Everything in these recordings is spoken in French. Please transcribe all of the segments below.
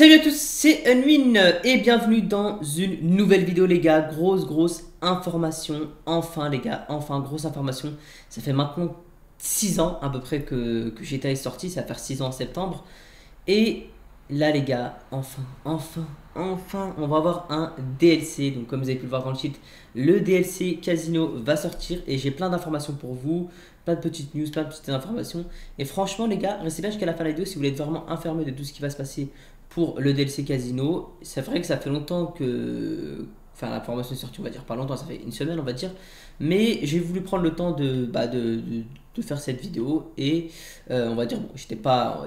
Salut à tous, c'est Unwin et bienvenue dans une nouvelle vidéo les gars. Grosse grosse information, enfin les gars, enfin grosse information. Ça fait maintenant 6 ans à peu près que, que GTA est sorti, ça va faire 6 ans en septembre. Et là les gars, enfin, enfin, enfin, on va avoir un DLC. Donc comme vous avez pu le voir dans le titre, le DLC Casino va sortir et j'ai plein d'informations pour vous. Plein de petites news, plein de petites informations. Et franchement les gars, restez bien jusqu'à la fin de la vidéo si vous voulez être vraiment informé de tout ce qui va se passer pour le DLC Casino. C'est vrai que ça fait longtemps que. Enfin, la formation est sortie, on va dire pas longtemps, ça fait une semaine, on va dire. Mais j'ai voulu prendre le temps de, bah, de, de, faire cette vidéo et euh, on va dire, bon, j'étais pas,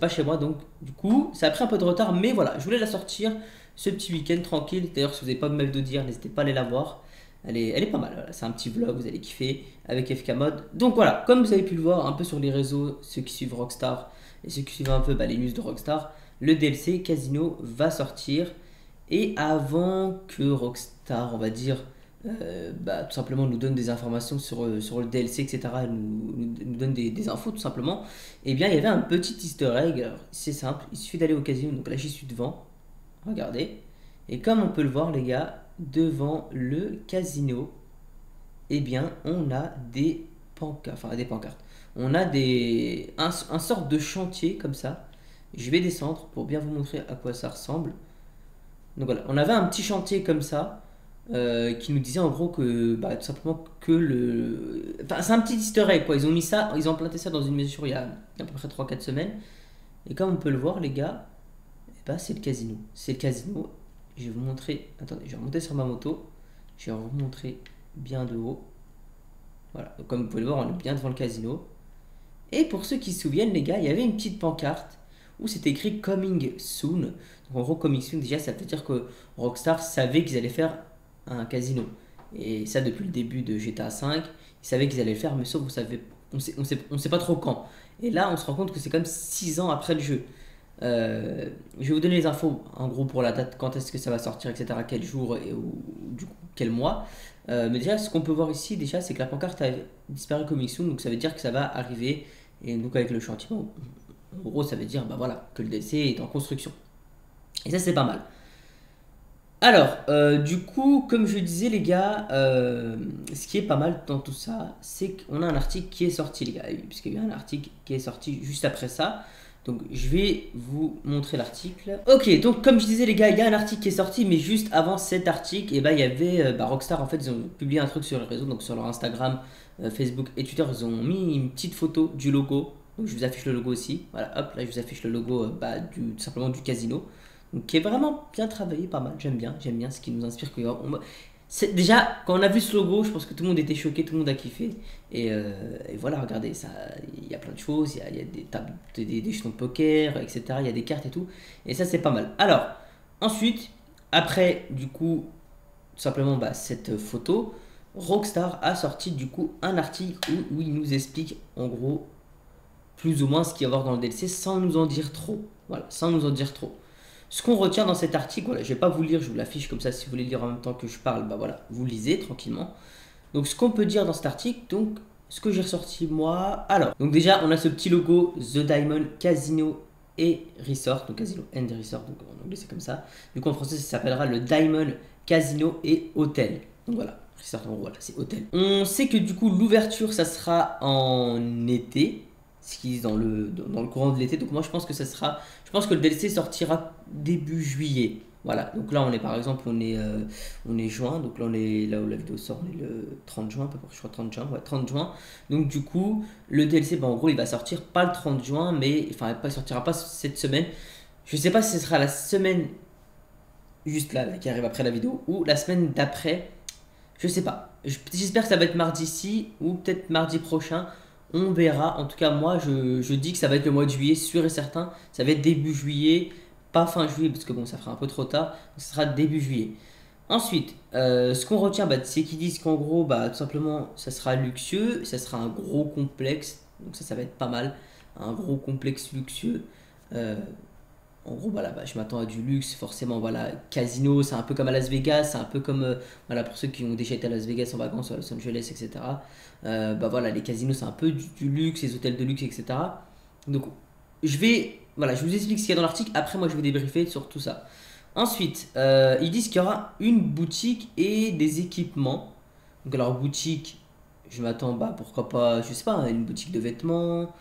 pas, chez moi, donc du coup, ça a pris un peu de retard, mais voilà, je voulais la sortir ce petit week-end tranquille. D'ailleurs, si vous n'avez pas de de dire, n'hésitez pas à aller la voir. Elle est, elle est pas mal, c'est un petit vlog, vous allez kiffer avec FK Mode. Donc voilà, comme vous avez pu le voir un peu sur les réseaux, ceux qui suivent Rockstar et ceux qui suivent un peu bah, les news de Rockstar, le DLC Casino va sortir. Et avant que Rockstar, on va dire, euh, bah, tout simplement nous donne des informations sur, euh, le DLC, etc., nous, nous donne des, infos tout simplement, eh bien il y avait un petit easter egg. C'est simple, il suffit d'aller au casino. Donc là j'y suis devant. Regardez. Et comme on peut le voir, les gars, devant le casino, eh bien on a des pancartes. Enfin, des pancartes. On a des, un, un de chantier comme ça je vais descendre pour bien vous montrer à quoi ça ressemble. Donc voilà, on avait un petit chantier comme ça euh, qui nous disait en gros que bah, tout simplement que le. Enfin, c'est un petit easter egg quoi. Ils ont mis ça, ils ont planté ça dans une mesure il y a à peu près 3-4 semaines. Et comme on peut le voir, les gars, eh ben, c'est le casino. C'est le casino. Je vais vous montrer. Attendez, je vais remonter sur ma moto. Je vais vous montrer bien de haut. Voilà, comme vous pouvez le voir, on est bien devant le casino. Et pour ceux qui se souviennent, les gars, il y avait une petite pancarte où c'était écrit Coming Soon. Donc en gros, Coming Soon, déjà, ça veut dire que Rockstar savait qu'ils allaient faire un casino. Et ça, depuis le début de GTA V, ils savaient qu'ils allaient le faire, mais sauf, on sait, on sait, pas trop quand. Et là, on se rend compte que c'est comme 6 ans après le jeu. Euh, je vais vous donner les infos en gros pour la date, quand est-ce que ça va sortir, etc., quel jour et du coup, quel mois. Euh, mais déjà, ce qu'on peut voir ici, déjà, c'est que la pancarte a disparu coming soon, donc ça veut dire que ça va arriver. Et donc, avec le chantier, en gros, ça veut dire bah voilà, que le DLC est en construction. Et ça, c'est pas mal. Alors, euh, du coup, comme je disais, les gars, euh, ce qui est pas mal dans tout ça, c'est qu'on a un article qui est sorti, les gars, puisqu'il y a un article qui est sorti juste après ça. Donc, je vais vous montrer l'article. Ok, donc, comme je disais, les gars, il y a un article qui est sorti, mais juste avant cet article, et eh ben, il y avait euh, bah, Rockstar, en fait, ils ont publié un truc sur les réseaux, donc sur leur Instagram, Facebook et Twitter, ils ont mis une petite photo du logo je vous affiche le logo aussi. Voilà, hop, là je vous affiche le logo euh, bah, du, tout simplement du casino. Donc qui est vraiment bien travaillé, pas mal. J'aime bien, j'aime bien ce qui nous inspire. Déjà quand on a vu ce logo, je pense que tout le monde était choqué, tout le monde a kiffé. Et, euh, voilà, regardez, il y a plein de choses, il y a, des tables, des, des, jetons de poker, etc. Il y a des cartes et tout. Et ça c'est pas mal. Alors ensuite, après du coup, tout simplement bah, cette photo, Rockstar a sorti du coup un article où il nous explique en gros plus ou moins ce qu'il va y avoir dans le DLC sans nous en dire trop. Voilà, sans nous en dire trop. Ce qu'on retient dans cet article, voilà, je vais pas vous lire, je vous l'affiche comme ça si vous voulez lire en même temps que je parle, bah voilà, vous lisez tranquillement. Donc ce qu'on peut dire dans cet article, donc ce que j'ai ressorti moi, alors, donc déjà on a ce petit logo The Diamond Casino et Resort, donc Casino and Resort, donc en anglais c'est comme ça. Du coup en français ça s'appellera le Diamond Casino et Hôtel. Donc voilà, Resort en gros, voilà, c'est hôtel. On sait que du coup l'ouverture ça sera en été, ce qui est dans le, dans le courant de l'été. Donc moi je pense que ça sera, je pense que le DLC sortira début juillet. Voilà, donc là on est par exemple, on est, euh, on est juin, donc là on est là où la vidéo sort, on est le 30 juin, je crois 30 juin, ouais, 30 juin. Donc du coup, le DLC, bah, en gros il va sortir pas le 30 juin, mais enfin il sortira pas cette semaine. Je sais pas si ce sera la semaine juste là, qui arrive après la vidéo, ou la semaine d'après, je sais pas. J'espère que ça va être mardi ci ou peut-être mardi prochain. On verra. En tout cas, moi, je, dis que ça va être le mois de juillet, sûr et certain. Ça va être début juillet, pas fin juillet, parce que bon, ça fera un peu trop tard. Ce sera début juillet. Ensuite, euh, ce qu'on retient, bah, c'est qu'ils disent qu'en gros, bah, tout simplement, ça sera luxueux, ça sera un gros complexe. Donc ça, ça va être pas mal. Un gros complexe luxueux. Euh, en gros, voilà, bah, je m'attends à du luxe, forcément, voilà, casino, c'est un peu comme à Las Vegas, c'est un peu comme, euh, voilà, pour ceux qui ont déjà été à Las Vegas en vacances, à Los Angeles, etc. Euh, bah voilà, les casinos, c'est un peu du, luxe, les hôtels de luxe, etc. Donc, je vais voilà, je vous explique ce qu'il y a dans l'article. Après, moi, je vais débriefer sur tout ça. Ensuite, euh, ils disent qu'il y aura une boutique et des équipements. Donc, alors, boutique, je m'attends, bah, pourquoi pas, je sais pas, une boutique de vêtements.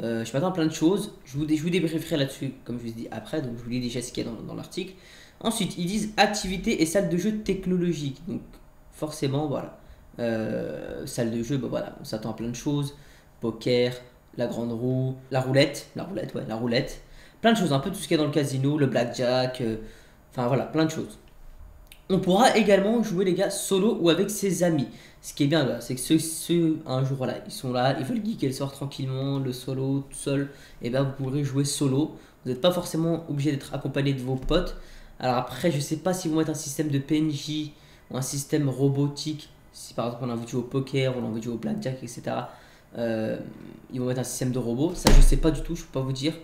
Euh, je m'attends à plein de choses. Je vous, je vous débrieferai là-dessus, comme je vous dit après. Donc, je vous lis déjà ce qu'il y a dans, dans l'article. Ensuite, ils disent activités et salles de jeu technologiques. Donc, forcément, voilà. Euh, salle de jeu, bah voilà, on s'attend à plein de choses. Poker, la grande roue, la roulette, la roulette, ouais, la roulette. Plein de choses, un peu tout ce qu'il y a dans le casino, le blackjack, euh, enfin voilà, plein de choses. On pourra également jouer les gars solo ou avec ses amis. Ce qui est bien c'est que ceux, un jour, ils sont là, ils veulent geeker le soir tranquillement, le solo, tout seul, et bien vous pourrez jouer solo. Vous n'êtes pas forcément obligé d'être accompagné de vos potes. Alors après, je sais pas si vous mettez un système de PNJ ou un système robotique. Si par exemple on a envie de au poker, on a envie de au blackjack, etc. Euh, ils vont mettre un système de robot. Ça, je sais pas du tout, je peux pas vous dire.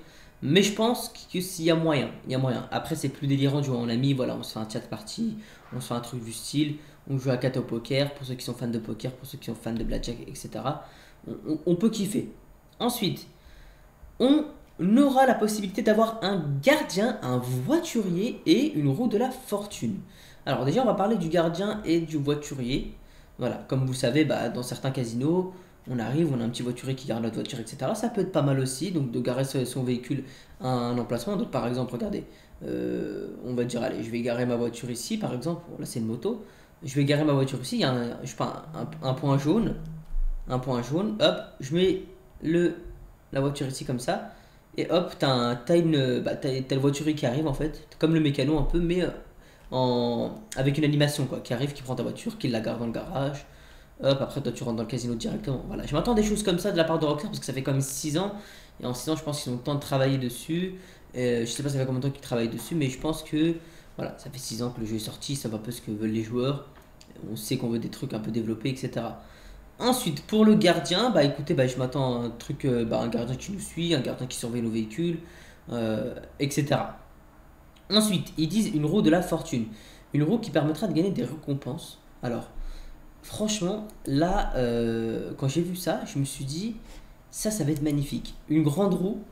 Mais je pense qu'il y a moyen. Il y a moyen. Après, c'est plus délirant de jouer en. Voilà, on se fait un chat party, on se fait un truc du style. On joue à 4 au poker pour ceux qui sont fans de poker, pour ceux qui sont fans de blackjack, etc. On, peut kiffer. Ensuite, on aura la possibilité d'avoir un gardien, un voiturier et une roue de la fortune. Alors déjà, on va parler du gardien et du voiturier. Voilà, comme vous savez, bah, dans certains casinos, on arrive, on a un petit voiturier qui garde notre voiture, etc. Ça peut être pas mal aussi, donc de garer son véhicule à un emplacement. Donc par exemple, regardez, euh, on va dire, allez, je vais garer ma voiture ici, par exemple, là c'est une moto, je vais garer ma voiture ici, il y a un, je un, point jaune, un point jaune, hop, je mets le, la voiture ici comme ça, et hop, t'as, as une, bah, le voiturier qui arrive en fait, comme le mécano un peu, mais euh, en, avec une animation quoi, qui arrive, qui prend ta voiture, qui la garde dans le garage, Hop, après toi tu rentres dans le casino directement. Voilà, je m'attends des choses comme ça de la part de Rockstar parce que ça fait même 6 ans. Et en 6 ans, je pense qu'ils ont le temps de travailler dessus. Euh, je sais pas ça fait combien de temps qu'ils travaillent dessus, mais je pense que voilà, ça fait 6 ans que le jeu est sorti, ça va un peu ce que veulent les joueurs. On sait qu'on veut des trucs un peu développés, etc. Ensuite, pour le gardien, bah écoutez, bah, je m'attends à un truc, euh, bah, un gardien qui nous suit, un gardien qui surveille nos véhicules, euh, etc. Ensuite, ils disent une roue de la fortune. Une roue qui permettra de gagner des récompenses. Alors, franchement, là, euh, quand j'ai vu ça, je me suis dit, ça, ça va être magnifique. Une grande roue,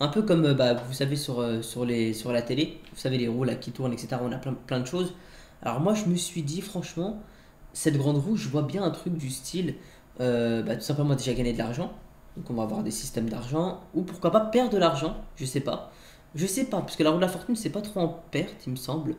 un peu comme, euh, bah, vous savez, sur, euh, sur, les, sur la télé, vous savez, les roues là qui tournent, etc. On a plein, plein de choses. Alors moi, je me suis dit, franchement, cette grande roue, je vois bien un truc du style, bah, tout simplement déjà gagner de l'argent. Donc on va avoir des systèmes d'argent, ou pourquoi pas perdre de l'argent, je sais pas. Je sais pas, parce que la roue de la fortune, c'est pas trop en perte, il me semble.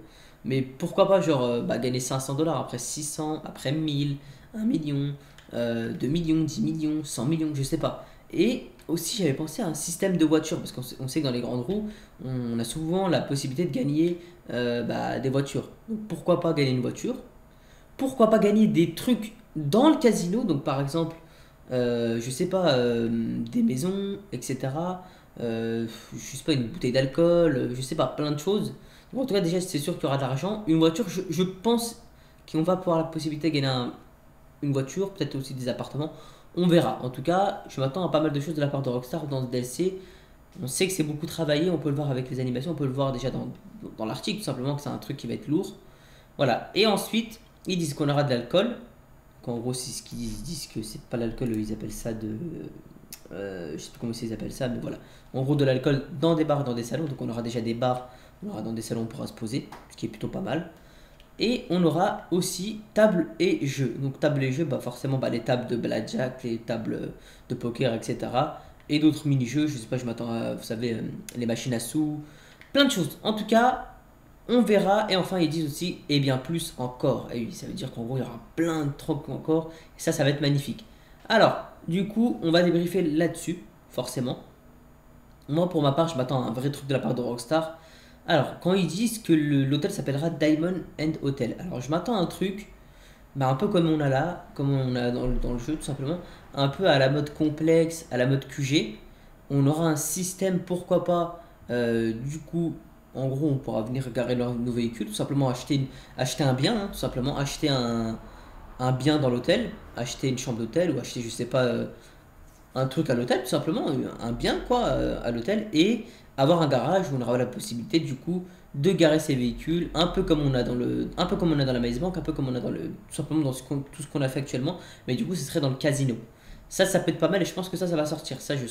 Mais pourquoi pas, genre, euh, bah, gagner 500 dollars, après 600, après 1000, 1 million, 2 euh, millions, 10 millions, 100 millions, je sais pas. Et aussi, j'avais pensé à un système de voiture, parce qu'on sait, que dans les grandes roues, on a souvent la possibilité de gagner euh, bah, des voitures. Donc pourquoi pas gagner une voiture? Pourquoi pas gagner des trucs dans le casino? Donc par exemple, je sais pas, des maisons, etc. je sais pas, une bouteille d'alcool, je sais pas, plein de choses en tout cas, déjà, c'est sûr qu'il y aura de l'argent. Une voiture, je, pense qu'on va pouvoir la possibilité de gagner une voiture, peut-être aussi des appartements. On verra. En tout cas, je m'attends à pas mal de choses de la part de Rockstar dans ce DLC. On sait que c'est beaucoup travaillé, on peut le voir avec les animations, on peut le voir déjà dans, dans l'article, tout simplement que c'est un truc qui va être lourd. Voilà. Et ensuite, ils disent qu'on aura de l'alcool. En gros, c'est ce qu'ils disent, ils disent que c'est pas l'alcool, ils appellent ça de. Euh, je sais plus comment ils appellent ça, mais voilà. En gros, de l'alcool dans des bars, dans des salons. Donc, on aura déjà des bars on aura dans des salons, on pourra se poser, ce qui est plutôt pas mal. Et on aura aussi table et jeux. Donc table et jeux, bah forcément bah, les tables de blackjack, les tables de poker, etc. Et d'autres mini-jeux, je sais pas, je m'attends à, vous savez, euh, les machines à sous, plein de choses. En tout cas, on verra. Et enfin, ils disent aussi, et bien plus encore. Et oui, ça veut dire qu'en gros, il y aura plein de trucs encore. Et ça, ça va être magnifique. Alors, du coup, on va débriefer là-dessus, forcément. Moi, pour ma part, je m'attends à un vrai truc de la part de Rockstar. Alors, quand ils disent que l'hôtel s'appellera Diamond End Hotel, alors je m'attends à un truc, bah, un peu comme on a là, comme on a dans, le jeu tout simplement, un peu à la mode complexe, à la mode QG. On aura un système, pourquoi pas, euh, du coup, en gros, on pourra venir garer nos véhicules, tout simplement acheter, un bien, tout simplement. Acheter un, bien dans l'hôtel, acheter une chambre d'hôtel ou acheter, je sais pas, euh, un truc à l'hôtel, tout simplement, un bien quoi, euh, à l'hôtel, et avoir un garage où on aura la possibilité du coup de garer ses véhicules, un peu comme on a dans le, un peu comme on a dans la maison banque, un peu comme on a dans le, tout simplement dans ce tout ce qu'on a fait actuellement, mais du coup ce serait dans le casino. Ça, ça peut être pas mal et je pense que ça, ça va sortir. Ça, je,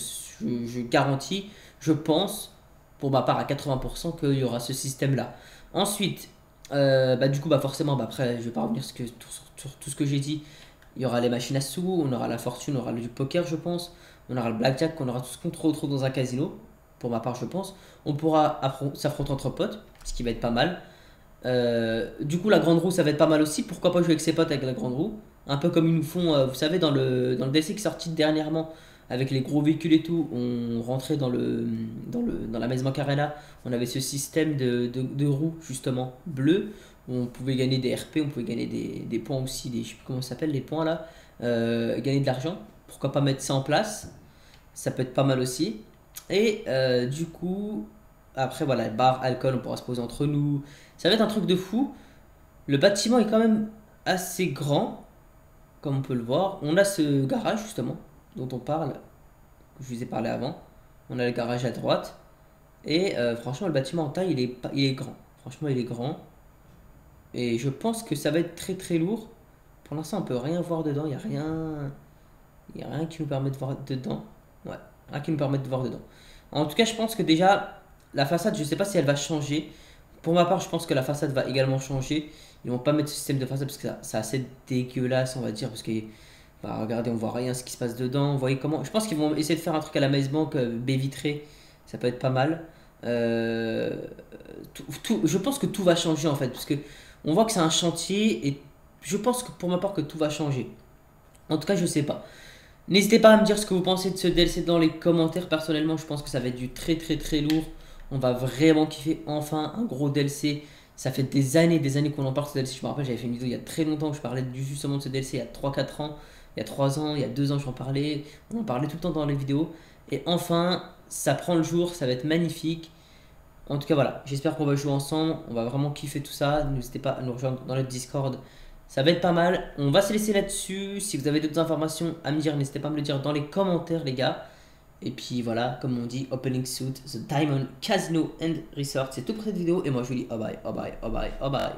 je, garantis, je pense, pour ma part à 80% qu'il y aura ce système-là. Ensuite, euh, bah, du coup, bah, forcément, bah, après, je vais pas revenir sur, tout ce que j'ai dit. Il y aura les machines à sous, on aura la fortune, on aura du poker, je pense. On aura le blackjack, on aura tout ce qu'on trouve dans un casino, pour ma part, je pense. On pourra s'affronter entre potes, ce qui va être pas mal. Euh, du coup, la grande roue, ça va être pas mal aussi. Pourquoi pas jouer avec ses potes avec la grande roue? Un peu comme ils nous font, euh, vous savez, dans le, dans le DLC qui est sorti dernièrement, avec les gros véhicules et tout, on rentrait dans, le, dans, le, dans la maison Macarena, on avait ce système de, de, roues, justement, bleues, où on pouvait gagner des RP, on pouvait gagner des, des points aussi, des, je sais plus comment ça s'appelle, les points là, euh, gagner de l'argent. Pourquoi pas mettre ça en place? Ça peut être pas mal aussi. Et du coup, après, voilà, bar, alcool, on pourra se poser entre nous. Ça va être un truc de fou. Le bâtiment est quand même assez grand, comme on peut le voir. On a ce garage, justement, dont on parle, je vous ai parlé avant. On a le garage à droite. Et euh, franchement, le bâtiment en taille, il est, est grand. Franchement, il est grand. Et je pense que ça va être très très lourd. Pour l'instant, on peut rien voir dedans. Il n'y a rien. Il y a rien qui nous permet de voir dedans. Ouais, rien qui nous permet de voir dedans. En tout cas, je pense que déjà, la façade, je ne sais pas si elle va changer. Pour ma part, je pense que la façade va également changer. Ils vont pas mettre ce système de façade parce que c'est assez dégueulasse, on va dire. Parce que, bah, regardez, on voit rien ce qui se passe dedans. Vous voyez comment Je pense qu'ils vont essayer de faire un truc à la Maze Bank, baie vitrée. Ça peut être pas mal. Euh, je pense que tout va changer en fait. Parce que on voit que c'est un chantier et je pense que pour ma part que tout va changer. En tout cas, je sais pas. N'hésitez pas à me dire ce que vous pensez de ce DLC dans les commentaires. Personnellement, je pense que ça va être du très très très lourd. On va vraiment kiffer enfin un gros DLC. Ça fait des années, des années qu'on en parle ce DLC. Je me rappelle, j'avais fait une vidéo il y a très longtemps où je parlais justement de ce DLC il y a 3-4 ans, il y a 3 ans, il y a 2 ans, j'en parlais. On en parlait tout le temps dans les vidéos. Et enfin, ça prend le jour, ça va être magnifique. En tout cas, voilà, j'espère qu'on va jouer ensemble. On va vraiment kiffer tout ça. N'hésitez pas à nous rejoindre dans le Discord. Ça va être pas mal. On va se laisser là-dessus. Si vous avez d'autres informations à me dire, n'hésitez pas à me le dire dans les commentaires, les gars. Et puis voilà, comme on dit, Opening Suit, The Diamond Casino and Resort. C'est tout pour cette vidéo. Et moi je vous dis, oh bye, oh bye, oh bye, oh bye.